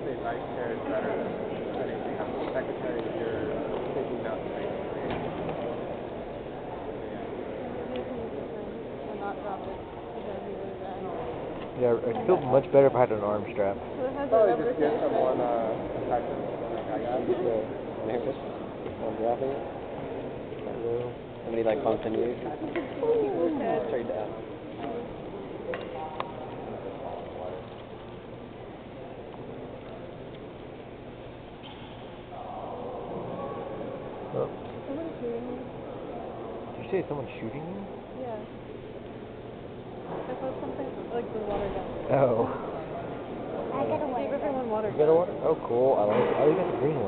vice chair is better than, than if you have the secretary, you're taking notes, basically. Or not drop it. Because that'd be really bad. Yeah, I'd feel much better if I had an arm strap. So it has Probably just get someone, uh, effective, like I got. So, nervous? I'm dropping it? Hello. Somebody like bumped into you? Okay. Straight down. Oh. Someone's shooting me. Did you say someone's shooting you? Yeah. I thought something like the water gun. Oh. I got a Gave everyone water You got a water? Oh, cool. I like it. Oh, you got the green